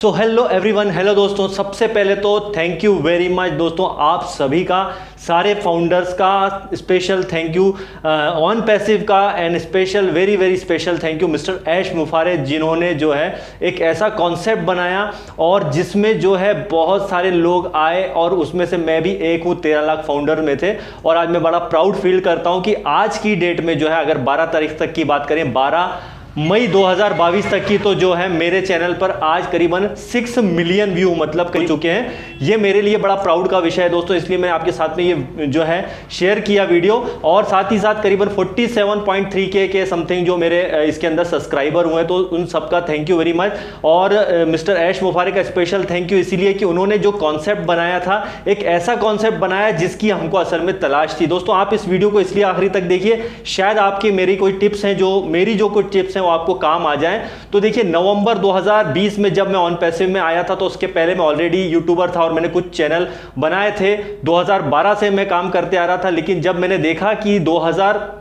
So hello everyone hello दोस्तों। सबसे पहले तो थैंक यू वेरी मच दोस्तों आप सभी का, सारे फाउंडर्स का special thank you on passive का and special very very special thank you mister Ash Mufareh जिन्होंने जो है एक ऐसा कॉन्सेप्ट बनाया और जिसमें जो है बहुत सारे लोग आए और उसमें से मैं भी एक हूँ, तेरह लाख फाउंडर में थे और आज मैं बड़ा प्राउड फील करता हूँ कि आज की डेट में जो है अगर बारह तारीख तक की बात करें, बारह मई 2022 तक की तो जो है मेरे चैनल पर आज करीबन 6 मिलियन व्यू मतलब कर चुके हैं। ये मेरे लिए बड़ा प्राउड का विषय है दोस्तों, इसलिए मैं आपके साथ में ये जो है शेयर किया वीडियो और साथ ही साथ करीबन 47.3 के के समथिंग जो मेरे इसके अंदर सब्सक्राइबर हुए तो उन सबका थैंक यू वेरी मच और मिस्टर ऐश मुफारे का स्पेशल थैंक यू इसीलिए कि उन्होंने जो कॉन्सेप्ट बनाया था, एक ऐसा कॉन्सेप्ट बनाया जिसकी हमको असल में तलाश थी। दोस्तों, आप इस वीडियो को इसलिए आखिरी तक देखिए, शायद आपकी मेरी कोई टिप्स हैं, जो मेरी जो कुछ टिप्स हैं वो आपको काम आ जाएँ। तो देखिए, नवंबर 2020 में जब मैं ऑन पैसे में आया था तो उसके पहले मैं ऑलरेडी यूट्यूबर था और मैंने कुछ चैनल बनाए थे। 2012 से मैं काम करते आ रहा था, लेकिन जब मैंने देखा कि 2000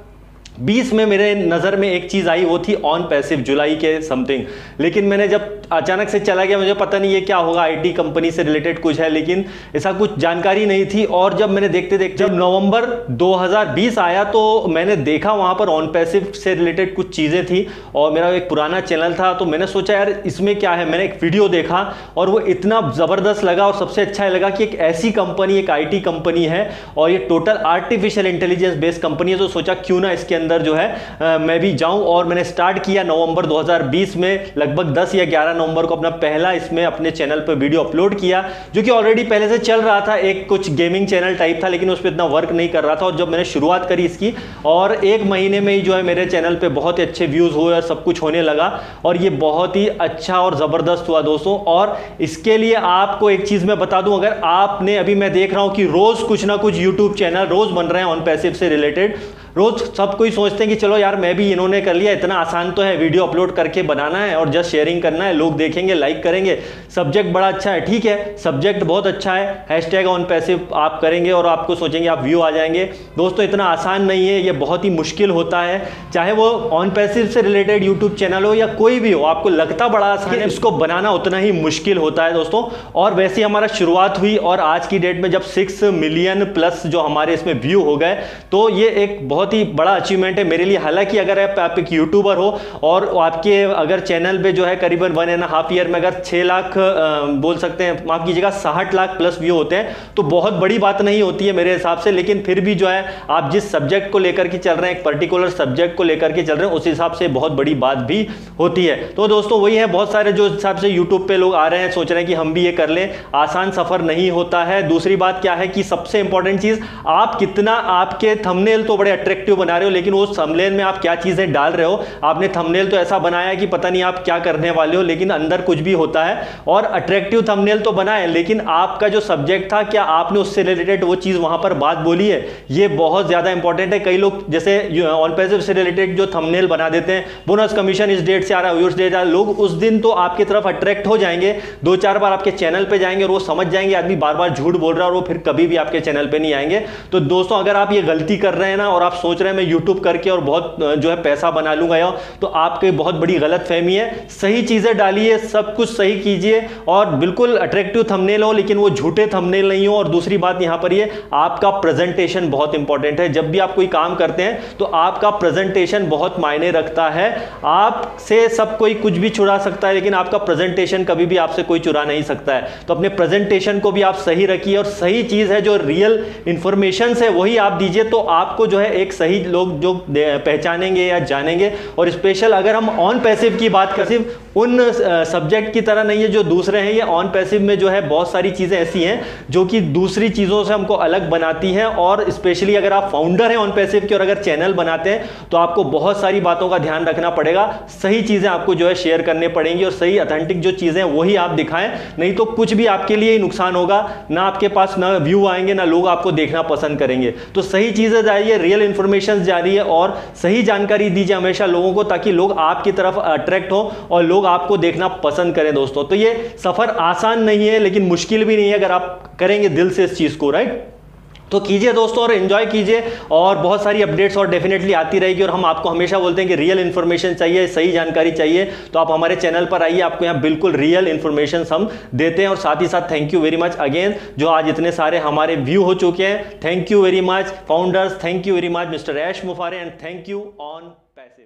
बीस में मेरे नज़र में एक चीज़ आई, वो थी ऑन पैसिव जुलाई के समथिंग लेकिन मैंने जब अचानक से चला गया, मुझे पता नहीं ये क्या होगा आईटी कंपनी से रिलेटेड कुछ है, लेकिन ऐसा कुछ जानकारी नहीं थी. और जब मैंने देखते देखते जब नवंबर 2020 आया तो मैंने देखा वहाँ पर ऑन पैसिव से रिलेटेड कुछ चीज़ें थी. और मेरा एक पुराना चैनल था तो मैंने सोचा, यार, इसमें क्या है? मैंने एक वीडियो देखा, और वो इतना ज़बरदस्त लगा, और सबसे अच्छा लगा कि एक ऐसी कंपनी एक आईटी कंपनी है, और ये total artificial intelligence based company है तो सोचा क्यों ना इसके अंदर अंदर जो है आ, मैं भी जाऊँ और मैंने स्टार्ट किया नवंबर 2020 में लगभग 10 या 11 नवंबर को अपना पहला इसमें अपने चैनल पर वीडियो अपलोड किया जो कि ऑलरेडी पहले से चल रहा था एक कुछ गेमिंग चैनल टाइप था लेकिन उस पर इतना वर्क नहीं कर रहा था और जब मैंने शुरुआत करी इसकी और एक महीने में ही जो है मेरे चैनल पर बहुत ही अच्छे व्यूज़ हुए और सब कुछ होने लगा और ये बहुत ही अच्छा और ज़बरदस्त हुआ दोस्तों और इसके लिए आपको एक चीज़ मैं बता दूँ अगर आपने अभी मैं देख रहा हूँ कि रोज़ कुछ ना कुछ यूट्यूब चैनल रोज़ बन रहे हैं ऑन पैसिव से रिलेटेड रोज सब कोई सोचते हैं कि चलो यार, मैं भी इन्होंने कर लिया, इतना आसान तो है वीडियो अपलोड करके बनाना है और जस्ट शेयरिंग करना है, लोग देखेंगे लाइक करेंगे। सब्जेक्ट बड़ा अच्छा है, ठीक है सब्जेक्ट बहुत अच्छा है हैश टैग ऑन पैसे आप करेंगे और आपको सोचेंगे, आप व्यू आ जाएँगे। दोस्तों, इतना आसान नहीं है, ये बहुत ही मुश्किल होता है। चाहे वो ऑन पैसिव से रिलेटेड यूट्यूब चैनल हो या कोई भी हो, आपको लगता बड़ा आसान है इसको बनाना उतना ही मुश्किल होता है दोस्तों। और वैसे हमारा शुरुआत हुई और आज की डेट में जब सिक्स मिलियन प्लस जो हमारे इसमें व्यू हो गए तो ये एक बहुत बहुत ही बड़ा अचीवमेंट है। मेरे लिए हालाँकि अगर आप, आप एक यूट्यूबर हो और आपके अगर चैनल पे जो है करीबन वन एंड हाफ़ ईयर में अगर छः लाख बोल सकते हैं माफ़ कीजिएगा साठ लाख प्लस व्यू होते हैं तो बहुत बड़ी बात नहीं होती है मेरे हिसाब से लेकिन फिर भी जो है आप जिस सब्जेक्ट को लेकर के चल रहे हैं एक पर्टिकुलर सब्जेक्ट को लेकर के चल रहे हैं उस हिसाब से बहुत बड़ी बात भी होती है। तो दोस्तों वही है बहुत सारे जो हिसाब से यूट्यूब पे लोग आ रहे हैं सोच रहे हैं कि हम भी ये कर लें आसान सफ़र नहीं होता है। दूसरी बात क्या है कि सबसे इंपॉर्टेंट चीज़ आप कितना आपके थंबनेल तो बड़े अट्रैक्टिव बना रहे हो, लेकिन वो थंबनेल में आप क्या चीज़ें डाल रहे हो? आपने थंबनेल तो ऐसा बनाया कि पता नहीं आप क्या करने वाले हो, लेकिन अंदर कुछ भी होता है। और अट्रैक्टिव थंबनेल तो बनाए लेकिन आपका जो सब्जेक्ट था, क्या आपने उससे रिलेटेड वो चीज़ वहाँ पर बात बोली है? ये बहुत ज़्यादा इंपॉर्टेंट है। कई लोग जैसे ऑन पैसिव से रिलेटेड जो थंबनेल बना देते हैं बोनस कमीशन इस डेट से आ रहा है, उस डेट आ लोग उस दिन तो आपकी तरफ़ अट्रैक्ट हो जाएँगे। दो चार बार आपके चैनल पर जाएँगे और वो समझ जाएँगे, आदमी बार बार झूठ बोल रहा है और वो फिर कभी भी आपके चैनल पर नहीं आएँगे। तो दोस्तों, अगर आप ये गलती कर रहे हैं ना, और आप सोच रहे हैं, मैं यूट्यूब करके और बहुत जो है पैसा बना लूँगा या तो आपके बहुत बड़ी गलत फहमी है। सही चीज़ें डालिए, सब कुछ सही कीजिए और बिल्कुल अट्रैक्टिव थंबनेल हो, लेकिन वो झूठे थंबनेल नहीं हो। और दूसरी बात यहाँ पर ये, आपका प्रेजेंटेशन बहुत इंपॉर्टेंट है। जब भी आप कोई काम करते हैं तो आपका प्रेजेंटेशन बहुत मायने रखता है। आपसे सब कोई कुछ भी चुरा सकता है, लेकिन आपका प्रेजेंटेशन कभी भी आपसे कोई चुरा नहीं सकता है। तो अपने प्रेजेंटेशन को भी आप सही रखिए और सही चीज़ है जो रियल इंफॉर्मेशन है, वही आप दीजिए तो आपको जो है एक सही लोग जो पहचानेंगे या जानेंगे। और स्पेशल अगर हम ऑन पैसिव की बात करें, सिर्फ़ उन सब्जेक्ट की तरह नहीं है जो दूसरे हैं, ये ऑन पैसिव में जो है बहुत सारी चीज़ें ऐसी हैं जो कि दूसरी चीज़ों से हमको अलग बनाती हैं। और स्पेशली अगर आप फाउंडर हैं ऑन पैसिव की और अगर चैनल बनाते हैं तो आपको बहुत सारी बातों का ध्यान रखना पड़ेगा। सही चीज़ें आपको जो है शेयर करने पड़ेंगी और सही अथेंटिक जो चीज़ें वही आप दिखाएँ। नहीं तो कुछ भी आपके लिए ही नुकसान होगा। ना आपके पास ना व्यू आएँगे, ना लोग आपको देखना पसंद करेंगे। तो सही चीज़ें जाइए रियल इंफॉर्मेशन जारी है और सही जानकारी दीजिए हमेशा लोगों को ताकि लोग आपकी तरफ़ अट्रैक्ट हो और लोग आपको देखना पसंद करें दोस्तों। तो ये सफ़र आसान नहीं है, लेकिन मुश्किल भी नहीं है। अगर आप करेंगे दिल से इस चीज़ को राइट तो कीजिए दोस्तों और एंजॉय कीजिए और बहुत सारी अपडेट्स और डेफिनेटली आती रहेगी और हम आपको हमेशा बोलते हैं कि रियल इन्फॉर्मेशन चाहिए, सही जानकारी चाहिए। तो आप हमारे चैनल पर आइए, आपको यहाँ बिल्कुल रियल इन्फॉर्मेशन हम देते हैं और साथ ही साथ thank you very much again जो आज इतने सारे हमारे व्यू हो चुके हैं। Thank you very much founders thank you very much mister Ash Mufareh and thank you OnPassive